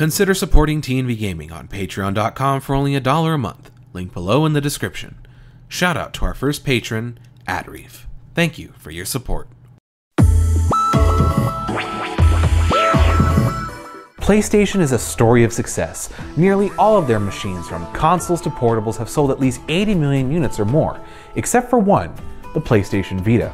Consider supporting TNV Gaming on patreon.com for only a dollar a month. Link below in the description. Shout out to our first patron, Adreef. Thank you for your support. PlayStation is a story of success. Nearly all of their machines, from consoles to portables, have sold at least 80 million units or more, except for one, the PlayStation Vita.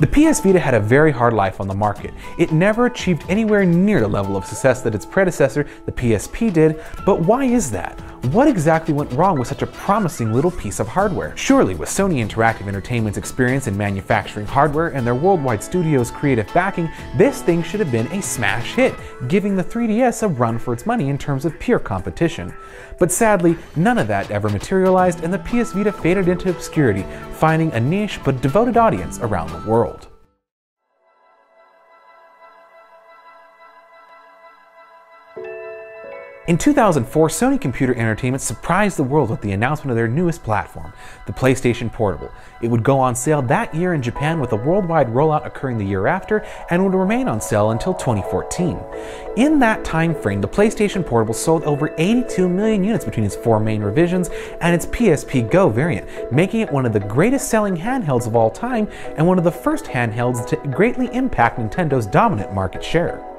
The PS Vita had a very hard life on the market. It never achieved anywhere near the level of success that its predecessor, the PSP, did, but why is that? What exactly went wrong with such a promising little piece of hardware? Surely, with Sony Interactive Entertainment's experience in manufacturing hardware and their worldwide studio's creative backing, this thing should have been a smash hit, giving the 3DS a run for its money in terms of pure competition. But sadly, none of that ever materialized, and the PS Vita faded into obscurity, finding a niche but devoted audience around the world. In 2004, Sony Computer Entertainment surprised the world with the announcement of their newest platform, the PlayStation Portable. It would go on sale that year in Japan with a worldwide rollout occurring the year after and would remain on sale until 2014. In that time frame, the PlayStation Portable sold over 82 million units between its four main revisions and its PSP Go variant, making it one of the greatest selling handhelds of all time and one of the first handhelds to greatly impact Nintendo's dominant market share.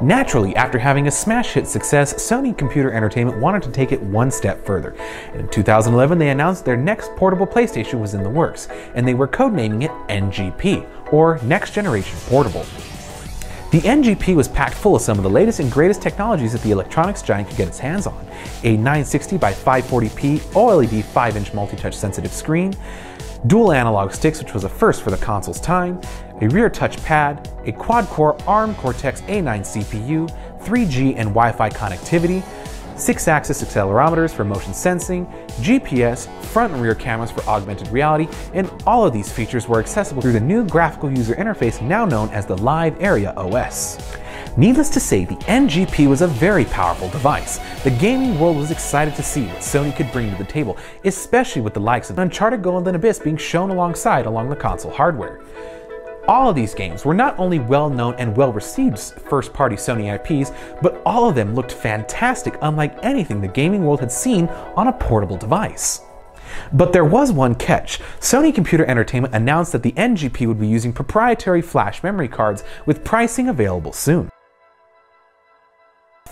Naturally, after having a smash hit success, Sony Computer Entertainment wanted to take it one step further. In 2011, they announced their next portable PlayStation was in the works, and they were codenaming it NGP, or Next Generation Portable. The NGP was packed full of some of the latest and greatest technologies that the electronics giant could get its hands on. A 960 by 540p OLED 5-inch multi-touch sensitive screen, dual analog sticks, which was a first for the console's time, a rear touch pad, a quad-core ARM Cortex A9 CPU, 3G and Wi-Fi connectivity, 6-axis accelerometers for motion sensing, GPS, front and rear cameras for augmented reality, and all of these features were accessible through the new graphical user interface now known as the Live Area OS. Needless to say, the NGP was a very powerful device. The gaming world was excited to see what Sony could bring to the table, especially with the likes of Uncharted Golden Abyss being shown alongside along the console hardware. All of these games were not only well known and well received first party Sony IPs, but all of them looked fantastic, unlike anything the gaming world had seen on a portable device. But there was one catch. Sony Computer Entertainment announced that the NGP would be using proprietary flash memory cards with pricing available soon.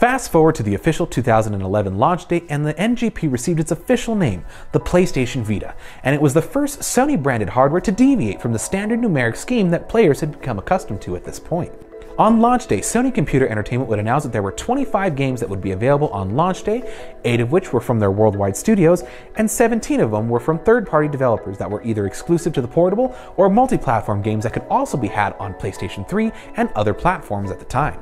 Fast forward to the official 2011 launch date, and the NGP received its official name, the PlayStation Vita, and it was the first Sony branded hardware to deviate from the standard numeric scheme that players had become accustomed to at this point. On launch day, Sony Computer Entertainment would announce that there were 25 games that would be available on launch day, 8 of which were from their worldwide studios, and 17 of them were from third party developers that were either exclusive to the portable or multi platform games that could also be had on PlayStation 3 and other platforms at the time.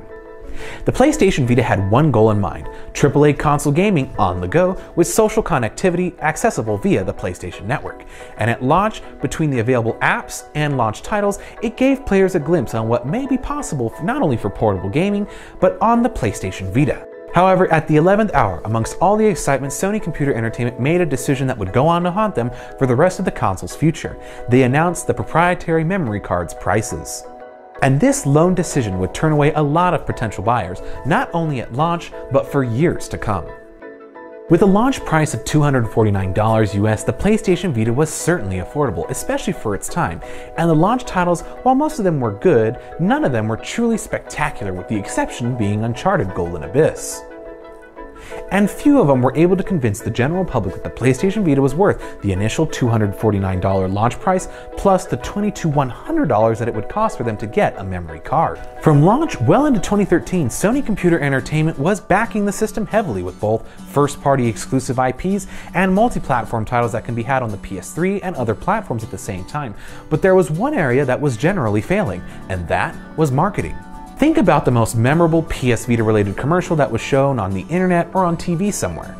The PlayStation Vita had one goal in mind AAA console gaming on the go with social connectivity accessible via the PlayStation Network. And at launch, between the available apps and launch titles, it gave players a glimpse on what may be possible not only for portable gaming, but on the PlayStation Vita. However, at the 11th hour, amongst all the excitement, Sony Computer Entertainment made a decision that would go on to haunt them for the rest of the console's future. They announced the proprietary memory card's prices. And this lone decision would turn away a lot of potential buyers, not only at launch, but for years to come. With a launch price of $249 US, the PlayStation Vita was certainly affordable, especially for its time. And the launch titles, while most of them were good, none of them were truly spectacular, with the exception being Uncharted Golden Abyss and few of them were able to convince the general public that the PlayStation Vita was worth the initial $249 launch price plus the $2,100 that it would cost for them to get a memory card. From launch well into 2013, Sony Computer Entertainment was backing the system heavily with both first party exclusive IPs and multi platform titles that can be had on the PS3 and other platforms at the same time. But there was one area that was generally failing, and that was marketing. Think about the most memorable PS Vita related commercial that was shown on the internet or on TV somewhere.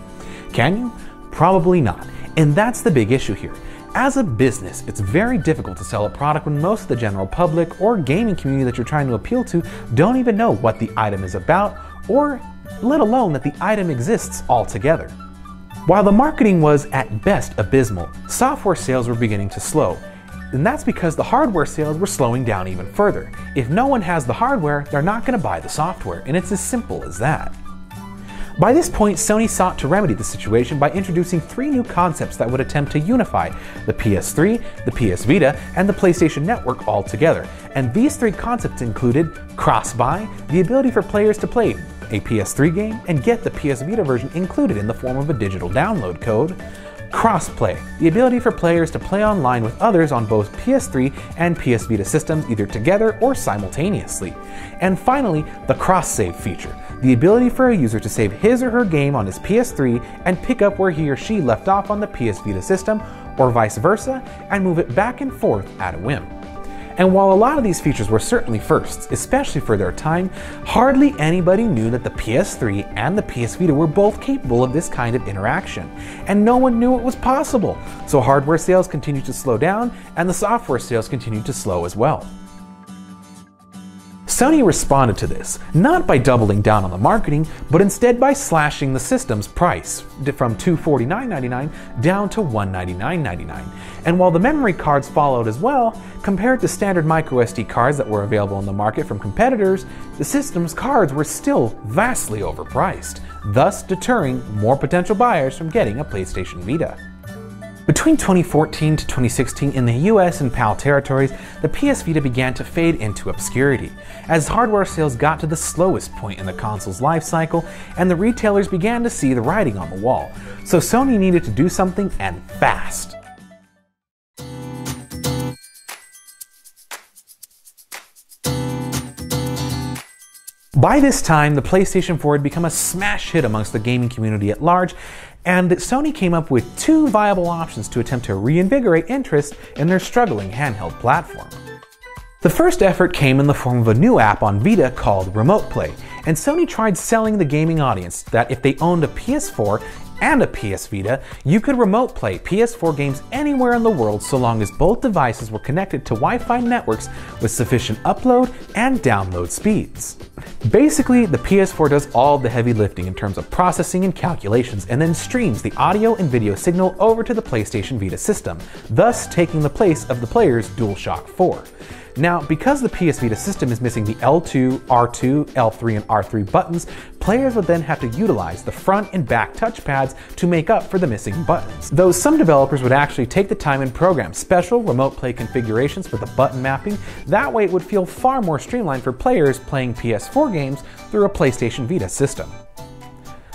Can you? Probably not. And that's the big issue here. As a business, it's very difficult to sell a product when most of the general public or gaming community that you're trying to appeal to don't even know what the item is about, or let alone that the item exists altogether. While the marketing was at best abysmal, software sales were beginning to slow, and that's because the hardware sales were slowing down even further. If no one has the hardware, they're not going to buy the software, and it's as simple as that. By this point, Sony sought to remedy the situation by introducing three new concepts that would attempt to unify the PS3, the PS Vita, and the PlayStation Network all together. And these three concepts included cross buy, the ability for players to play a PS3 game and get the PS Vita version included in the form of a digital download code, Crossplay, the ability for players to play online with others on both PS3 and PS Vita systems either together or simultaneously. And finally, the cross save feature, the ability for a user to save his or her game on his PS3 and pick up where he or she left off on the PS Vita system, or vice versa, and move it back and forth at a whim. And while a lot of these features were certainly firsts, especially for their time, hardly anybody knew that the PS3 and the PS Vita were both capable of this kind of interaction. And no one knew it was possible. So hardware sales continued to slow down, and the software sales continued to slow as well. Sony responded to this, not by doubling down on the marketing, but instead by slashing the system's price from $249.99 down to $199.99. And while the memory cards followed as well, compared to standard microSD cards that were available on the market from competitors, the system's cards were still vastly overpriced, thus deterring more potential buyers from getting a PlayStation Vita. Between 2014 to 2016 in the US and PAL territories, the PS Vita began to fade into obscurity, as hardware sales got to the slowest point in the console's life cycle and the retailers began to see the writing on the wall. So Sony needed to do something and fast. By this time, the PlayStation 4 had become a smash hit amongst the gaming community at large, and Sony came up with two viable options to attempt to reinvigorate interest in their struggling handheld platform. The first effort came in the form of a new app on Vita called Remote Play, and Sony tried selling the gaming audience that if they owned a PS4 and a PS Vita, you could remote play PS4 games anywhere in the world so long as both devices were connected to Wi Fi networks with sufficient upload and download speeds. Basically, the PS4 does all the heavy lifting in terms of processing and calculations and then streams the audio and video signal over to the PlayStation Vita system, thus taking the place of the player's DualShock 4. Now, because the PS Vita system is missing the L2, R2, L3, and R3 buttons, players would then have to utilize the front and back touchpads to make up for the missing buttons. Though some developers would actually take the time and program special remote play configurations for the button mapping, that way it would feel far more streamlined for players playing PS4 games through a PlayStation Vita system.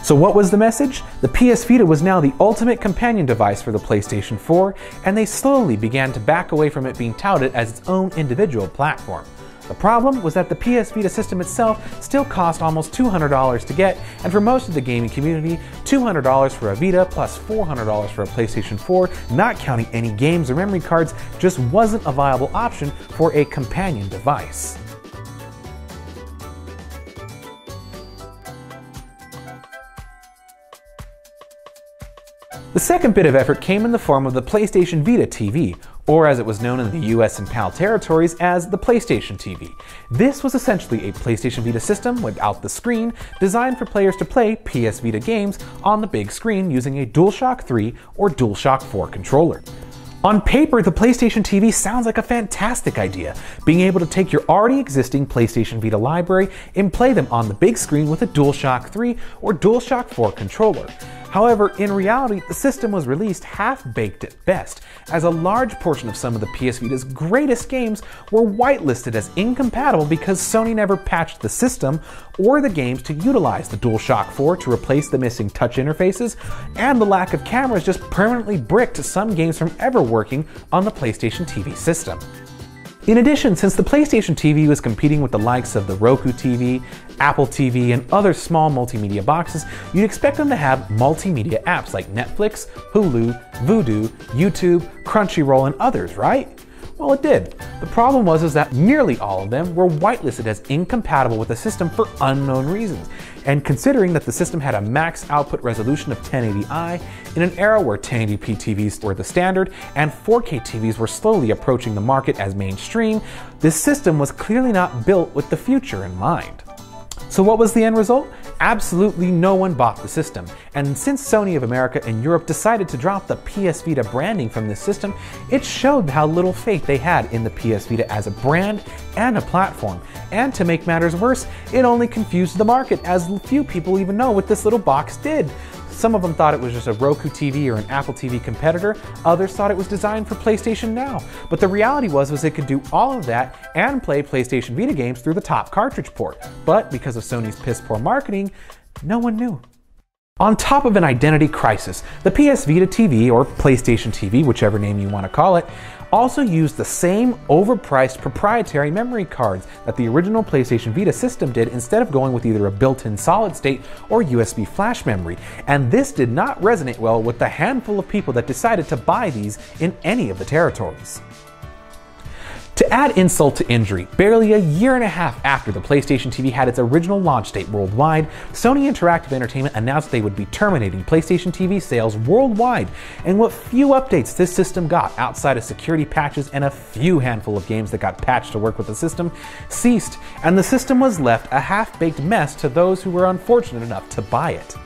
So, what was the message? The PS Vita was now the ultimate companion device for the PlayStation 4, and they slowly began to back away from it being touted as its own individual platform. The problem was that the PS Vita system itself still cost almost $200 to get, and for most of the gaming community, $200 for a Vita plus $400 for a PlayStation 4, not counting any games or memory cards, just wasn't a viable option for a companion device. The second bit of effort came in the form of the PlayStation Vita TV, or as it was known in the US and PAL territories as the PlayStation TV. This was essentially a PlayStation Vita system without the screen, designed for players to play PS Vita games on the big screen using a DualShock 3 or DualShock 4 controller. On paper, the PlayStation TV sounds like a fantastic idea, being able to take your already existing PlayStation Vita library and play them on the big screen with a DualShock 3 or DualShock 4 controller. However, in reality, the system was released half-baked at best, as a large portion of some of the PS Vita's greatest games were whitelisted as incompatible because Sony never patched the system or the games to utilize the DualShock 4 to replace the missing touch interfaces, and the lack of cameras just permanently bricked some games from ever working on the PlayStation TV system. In addition, since the PlayStation TV was competing with the likes of the Roku TV, Apple TV, and other small multimedia boxes, you'd expect them to have multimedia apps like Netflix, Hulu, Vudu, YouTube, Crunchyroll, and others, right? Well, it did. The problem was is that nearly all of them were whitelisted as incompatible with the system for unknown reasons. And considering that the system had a max output resolution of 1080i in an era where 1080p TVs were the standard and 4K TVs were slowly approaching the market as mainstream, this system was clearly not built with the future in mind. So what was the end result? Absolutely no one bought the system. And since Sony of America and Europe decided to drop the PS Vita branding from this system, it showed how little faith they had in the PS Vita as a brand and a platform. And to make matters worse, it only confused the market as few people even know what this little box did. Some of them thought it was just a Roku TV or an Apple TV competitor. Others thought it was designed for PlayStation Now. But the reality was, was it could do all of that and play PlayStation Vita games through the top cartridge port. But because of Sony's piss poor marketing, no one knew. On top of an identity crisis, the PS Vita TV, or PlayStation TV, whichever name you want to call it, also used the same overpriced proprietary memory cards that the original PlayStation Vita system did instead of going with either a built-in solid state or USB flash memory. And this did not resonate well with the handful of people that decided to buy these in any of the territories. To add insult to injury, barely a year and a half after the PlayStation TV had its original launch date worldwide, Sony Interactive Entertainment announced they would be terminating PlayStation TV sales worldwide, and what few updates this system got outside of security patches and a few handful of games that got patched to work with the system ceased, and the system was left a half-baked mess to those who were unfortunate enough to buy it.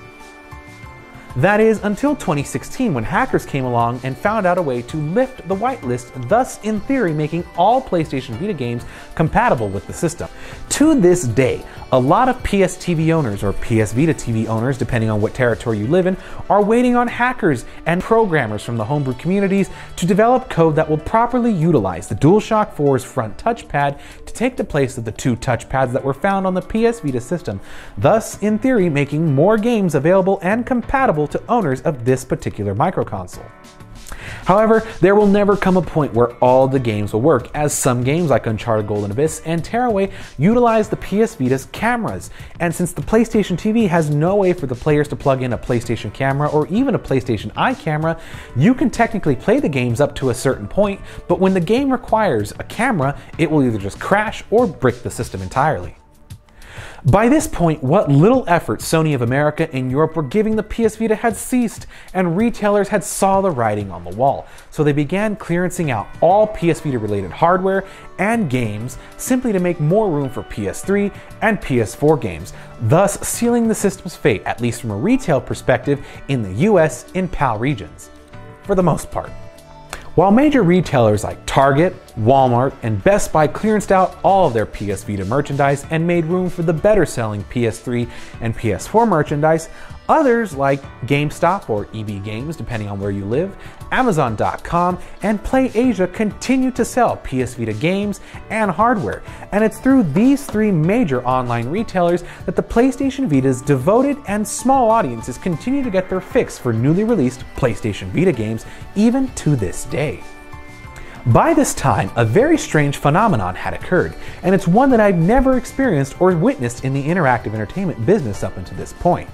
That is, until 2016 when hackers came along and found out a way to lift the whitelist, thus, in theory, making all PlayStation Vita games compatible with the system. To this day, a lot of PS TV owners, or PS Vita TV owners, depending on what territory you live in, are waiting on hackers and programmers from the homebrew communities to develop code that will properly utilize the DualShock 4's front touchpad to take the place of the two touchpads that were found on the PS Vita system, thus, in theory, making more games available and compatible to owners of this particular microconsole. However, there will never come a point where all the games will work, as some games like Uncharted Golden Abyss and Tearaway utilize the PS Vita's cameras. And since the PlayStation TV has no way for the players to plug in a PlayStation camera or even a PlayStation Eye camera, you can technically play the games up to a certain point, but when the game requires a camera, it will either just crash or brick the system entirely. By this point, what little effort Sony of America and Europe were giving the PS Vita had ceased, and retailers had saw the writing on the wall. So they began clearancing out all PS Vita related hardware and games simply to make more room for PS3 and PS4 games, thus sealing the system's fate, at least from a retail perspective, in the US in PAL regions. For the most part. While major retailers like Target, Walmart, and Best Buy clearanced out all of their PS Vita merchandise and made room for the better selling PS3 and PS4 merchandise, Others, like GameStop or EB Games, depending on where you live, Amazon.com, and PlayAsia continue to sell PS Vita games and hardware. And it's through these three major online retailers that the PlayStation Vita's devoted and small audiences continue to get their fix for newly released PlayStation Vita games, even to this day. By this time, a very strange phenomenon had occurred, and it's one that I've never experienced or witnessed in the interactive entertainment business up until this point.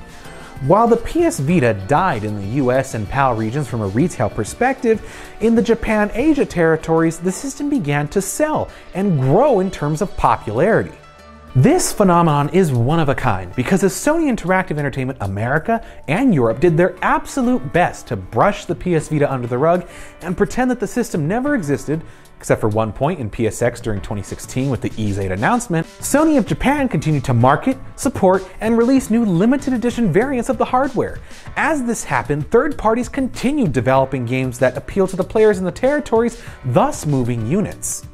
While the PS Vita died in the US and PAL regions from a retail perspective, in the Japan Asia territories, the system began to sell and grow in terms of popularity. This phenomenon is one of a kind because as Sony Interactive Entertainment America and Europe did their absolute best to brush the PS Vita under the rug and pretend that the system never existed Except for one point in PSX during 2016 with the EZ8 announcement, Sony of Japan continued to market, support, and release new limited edition variants of the hardware. As this happened, third parties continued developing games that appeal to the players in the territories, thus moving units.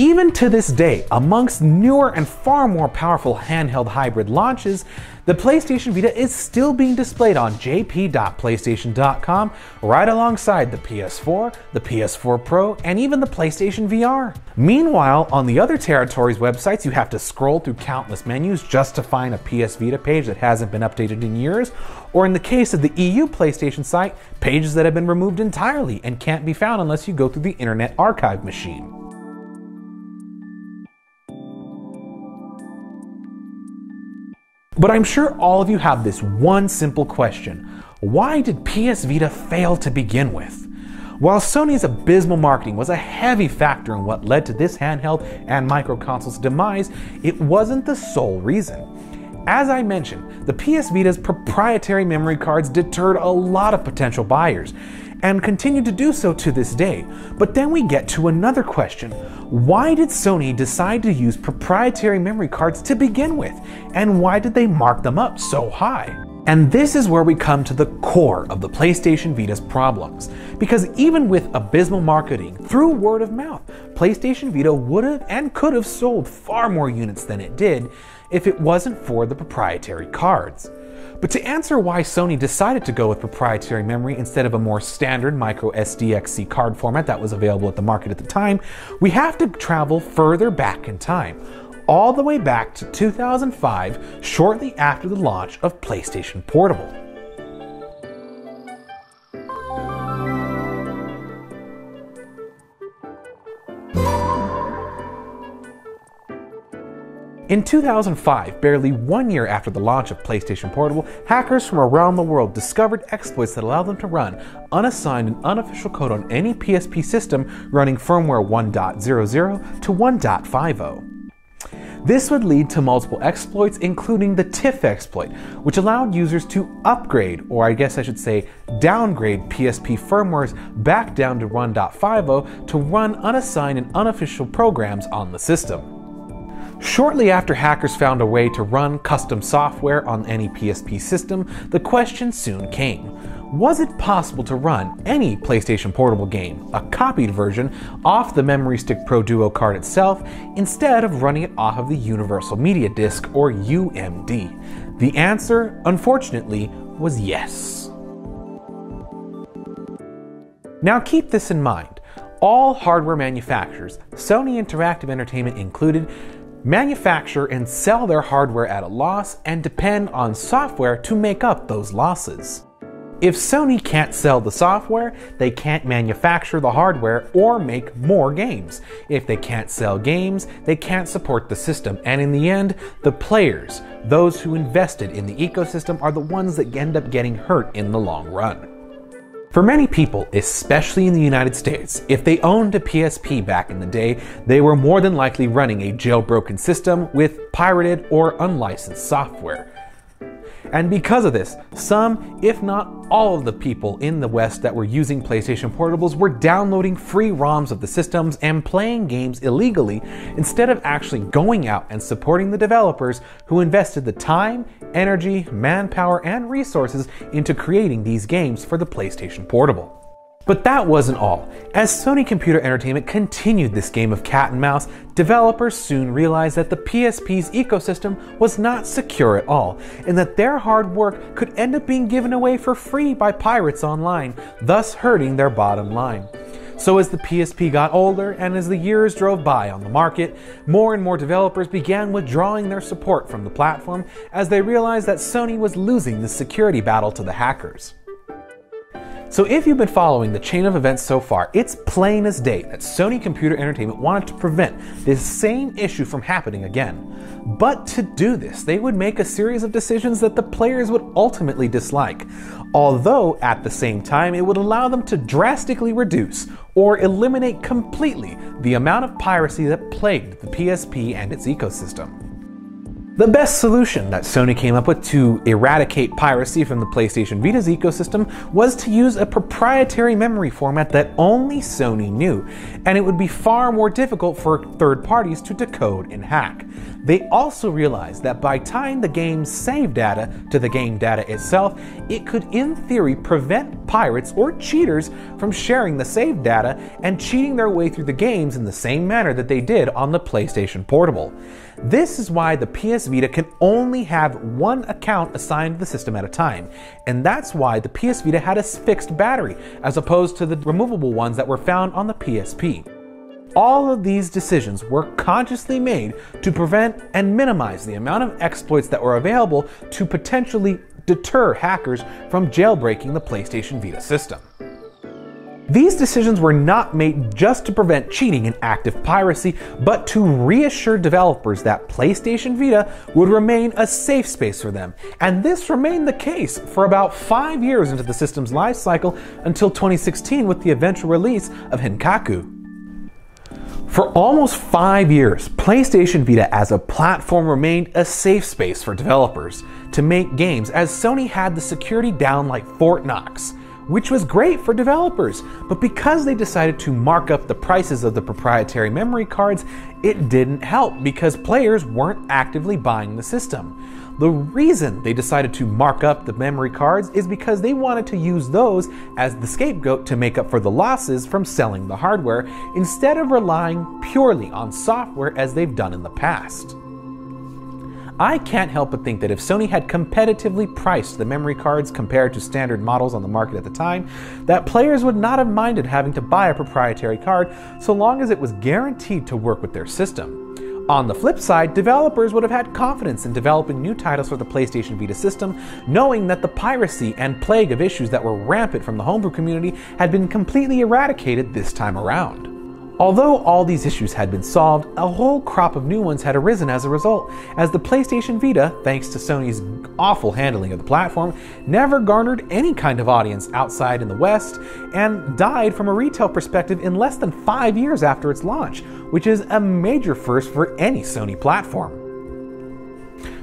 Even to this day, amongst newer and far more powerful handheld hybrid launches, the PlayStation Vita is still being displayed on jp.playstation.com right alongside the PS4, the PS4 Pro, and even the PlayStation VR. Meanwhile, on the other territories' websites, you have to scroll through countless menus just to find a PS Vita page that hasn't been updated in years, or in the case of the EU PlayStation site, pages that have been removed entirely and can't be found unless you go through the Internet Archive machine. But I'm sure all of you have this one simple question. Why did PS Vita fail to begin with? While Sony's abysmal marketing was a heavy factor in what led to this handheld and microconsole's demise, it wasn't the sole reason. As I mentioned, the PS Vita's proprietary memory cards deterred a lot of potential buyers and continue to do so to this day. But then we get to another question. Why did Sony decide to use proprietary memory cards to begin with? And why did they mark them up so high? And this is where we come to the core of the PlayStation Vita's problems. Because even with abysmal marketing through word of mouth, PlayStation Vita would have and could have sold far more units than it did if it wasn't for the proprietary cards. But to answer why Sony decided to go with proprietary memory instead of a more standard micro SDXC card format that was available at the market at the time, we have to travel further back in time, all the way back to 2005, shortly after the launch of PlayStation Portable. In 2005, barely one year after the launch of PlayStation Portable, hackers from around the world discovered exploits that allow them to run unassigned and unofficial code on any PSP system running firmware 1.00 to 1.50. This would lead to multiple exploits, including the TIFF exploit, which allowed users to upgrade, or I guess I should say downgrade PSP firmwares back down to 1.50 to run unassigned and unofficial programs on the system. Shortly after hackers found a way to run custom software on any PSP system, the question soon came. Was it possible to run any PlayStation Portable game, a copied version, off the Memory Stick Pro Duo card itself instead of running it off of the Universal Media Disc or UMD? The answer, unfortunately, was yes. Now keep this in mind. All hardware manufacturers, Sony Interactive Entertainment included, manufacture and sell their hardware at a loss and depend on software to make up those losses. If Sony can't sell the software, they can't manufacture the hardware or make more games. If they can't sell games, they can't support the system. And in the end, the players, those who invested in the ecosystem, are the ones that end up getting hurt in the long run. For many people, especially in the United States, if they owned a PSP back in the day, they were more than likely running a jailbroken system with pirated or unlicensed software. And because of this, some, if not all of the people in the West that were using PlayStation Portables were downloading free ROMs of the systems and playing games illegally instead of actually going out and supporting the developers who invested the time, energy, manpower, and resources into creating these games for the PlayStation Portable. But that wasn't all. As Sony Computer Entertainment continued this game of cat and mouse, developers soon realized that the PSP's ecosystem was not secure at all, and that their hard work could end up being given away for free by pirates online, thus hurting their bottom line. So, as the PSP got older and as the years drove by on the market, more and more developers began withdrawing their support from the platform as they realized that Sony was losing the security battle to the hackers. So if you've been following the chain of events so far, it's plain as day that Sony Computer Entertainment wanted to prevent this same issue from happening again. But to do this, they would make a series of decisions that the players would ultimately dislike, although at the same time it would allow them to drastically reduce or eliminate completely the amount of piracy that plagued the PSP and its ecosystem. The best solution that Sony came up with to eradicate piracy from the PlayStation Vita's ecosystem was to use a proprietary memory format that only Sony knew, and it would be far more difficult for third parties to decode and hack. They also realized that by tying the game's save data to the game data itself, it could in theory prevent pirates or cheaters from sharing the save data and cheating their way through the games in the same manner that they did on the PlayStation Portable. This is why the PS Vita can only have one account assigned to the system at a time, and that's why the PS Vita had a fixed battery, as opposed to the removable ones that were found on the PSP. All of these decisions were consciously made to prevent and minimize the amount of exploits that were available to potentially deter hackers from jailbreaking the PlayStation Vita system. These decisions were not made just to prevent cheating and active piracy, but to reassure developers that PlayStation Vita would remain a safe space for them. And this remained the case for about five years into the system's life cycle until 2016 with the eventual release of Henkaku. For almost five years, PlayStation Vita as a platform remained a safe space for developers to make games as Sony had the security down like Fort Knox which was great for developers. But because they decided to mark up the prices of the proprietary memory cards, it didn't help because players weren't actively buying the system. The reason they decided to mark up the memory cards is because they wanted to use those as the scapegoat to make up for the losses from selling the hardware instead of relying purely on software as they've done in the past. I can't help but think that if Sony had competitively priced the memory cards compared to standard models on the market at the time, that players would not have minded having to buy a proprietary card so long as it was guaranteed to work with their system. On the flip side, developers would have had confidence in developing new titles for the PlayStation Vita system, knowing that the piracy and plague of issues that were rampant from the homebrew community had been completely eradicated this time around. Although all these issues had been solved, a whole crop of new ones had arisen as a result, as the PlayStation Vita, thanks to Sony's awful handling of the platform, never garnered any kind of audience outside in the West and died from a retail perspective in less than five years after its launch, which is a major first for any Sony platform.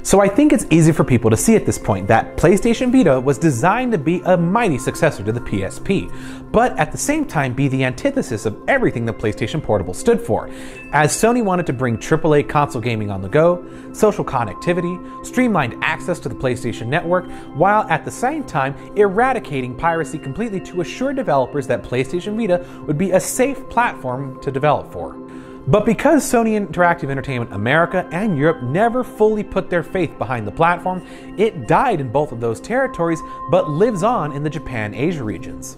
So I think it's easy for people to see at this point that PlayStation Vita was designed to be a mighty successor to the PSP, but at the same time be the antithesis of everything the PlayStation Portable stood for, as Sony wanted to bring AAA console gaming on the go, social connectivity, streamlined access to the PlayStation Network, while at the same time eradicating piracy completely to assure developers that PlayStation Vita would be a safe platform to develop for. But because Sony Interactive Entertainment America and Europe never fully put their faith behind the platform, it died in both of those territories but lives on in the Japan Asia regions.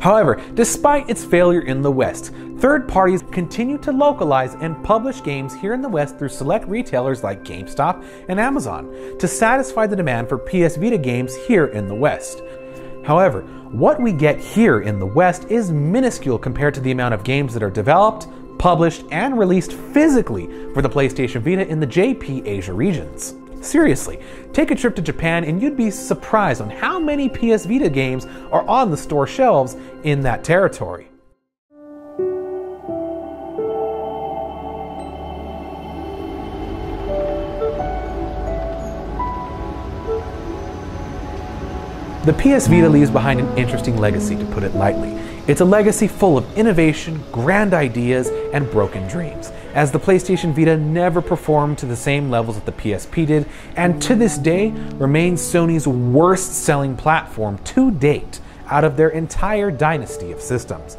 However, despite its failure in the West, third parties continue to localize and publish games here in the West through select retailers like GameStop and Amazon to satisfy the demand for PS Vita games here in the West. However, what we get here in the West is minuscule compared to the amount of games that are developed, published, and released physically for the PlayStation Vita in the JP Asia regions. Seriously, take a trip to Japan and you'd be surprised on how many PS Vita games are on the store shelves in that territory. The PS Vita leaves behind an interesting legacy, to put it lightly. It's a legacy full of innovation, grand ideas, and broken dreams, as the PlayStation Vita never performed to the same levels that the PSP did, and to this day remains Sony's worst selling platform to date out of their entire dynasty of systems.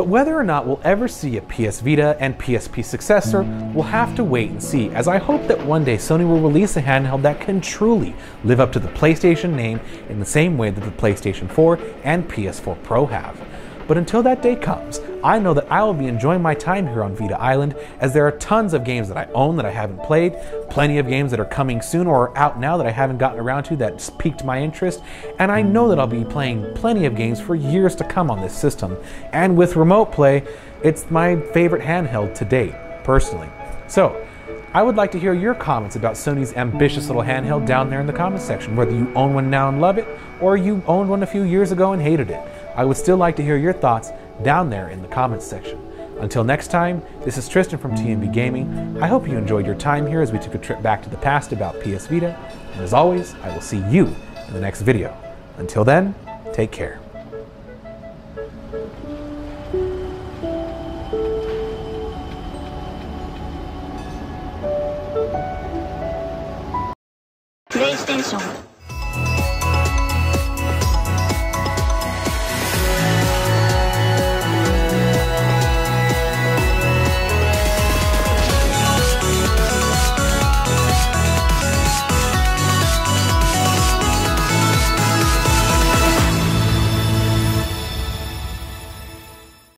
But whether or not we'll ever see a PS Vita and PSP successor, we'll have to wait and see, as I hope that one day Sony will release a handheld that can truly live up to the PlayStation name in the same way that the PlayStation 4 and PS4 Pro have. But until that day comes, I know that I will be enjoying my time here on Vita Island as there are tons of games that I own that I haven't played, plenty of games that are coming soon or are out now that I haven't gotten around to that piqued my interest, and I know that I'll be playing plenty of games for years to come on this system. And with Remote Play, it's my favorite handheld to date, personally. So, I would like to hear your comments about Sony's ambitious little handheld down there in the comments section, whether you own one now and love it, or you owned one a few years ago and hated it. I would still like to hear your thoughts down there in the comments section. Until next time, this is Tristan from TNV Gaming. I hope you enjoyed your time here as we took a trip back to the past about PS Vita. And as always, I will see you in the next video. Until then, take care.